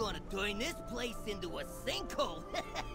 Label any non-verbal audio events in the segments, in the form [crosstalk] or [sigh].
gonna turn this place into a sinkhole. [laughs]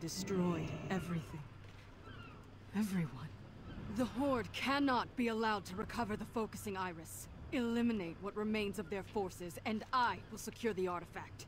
destroyed everything. Everyone. The Horde cannot be allowed to recover the focusing iris. Eliminate what remains of their forces, and I will secure the artifact.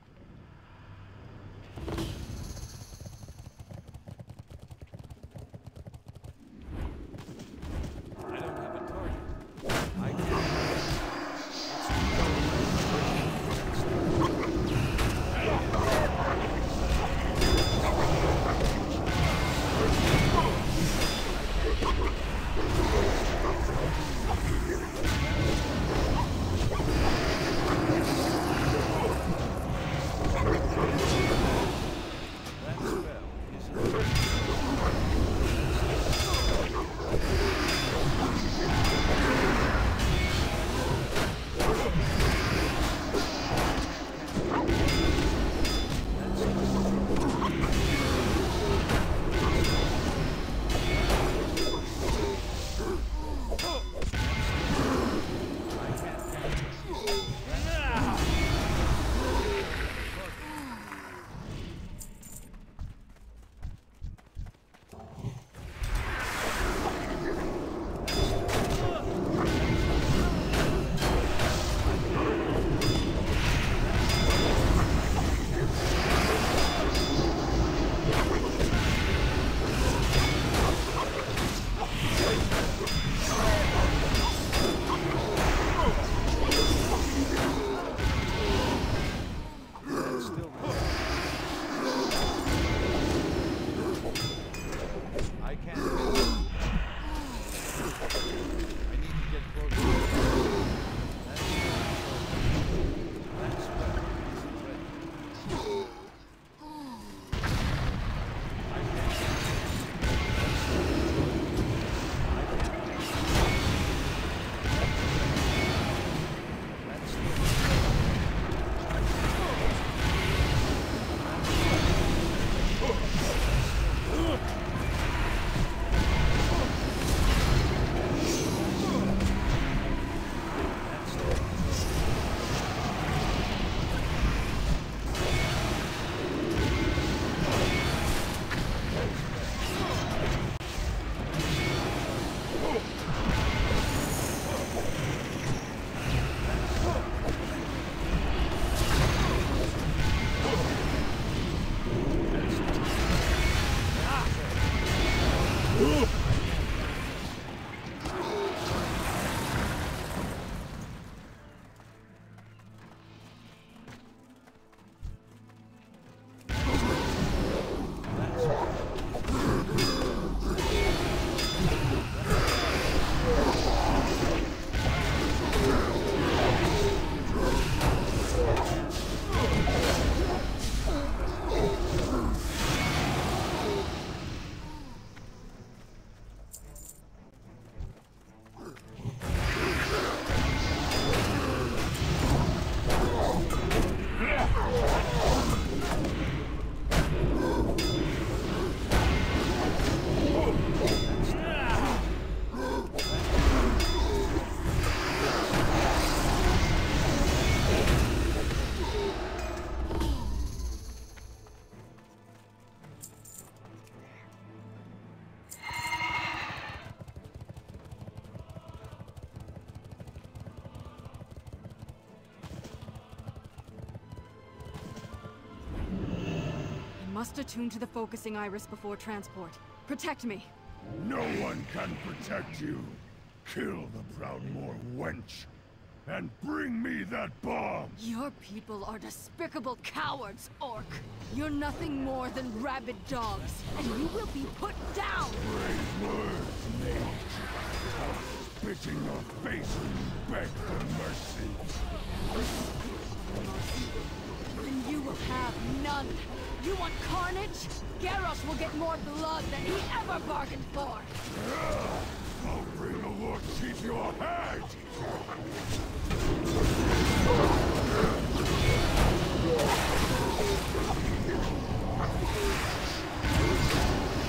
Must attune to the focusing iris before transport. Protect me. No one can protect you. Kill the Proudmoore wench. And bring me that bomb! Your people are despicable cowards, Orc. You're nothing more than rabid dogs, and you will be put down! Brave words, mage. I'll spit in your face when you beg for mercy. And you will have none. You want carnage? Garrosh will get more blood than he ever bargained for! I'll bring the Lord Chief your head!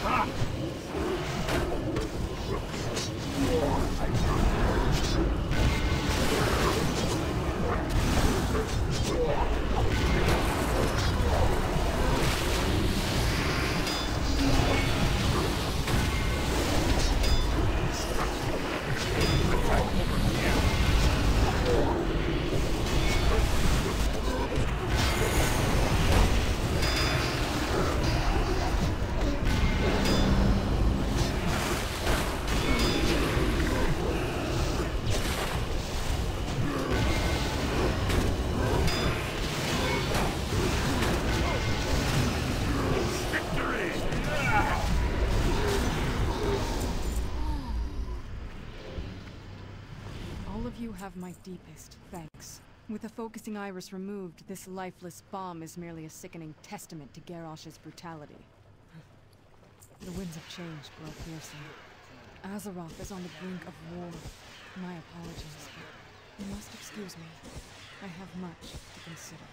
All of you have my deepest thanks. With the focusing iris removed, this lifeless bomb is merely a sickening testament to Garrosh's brutality. The winds of change blow fiercely. Azeroth is on the brink of war. My apologies, but you must excuse me. I have much to consider.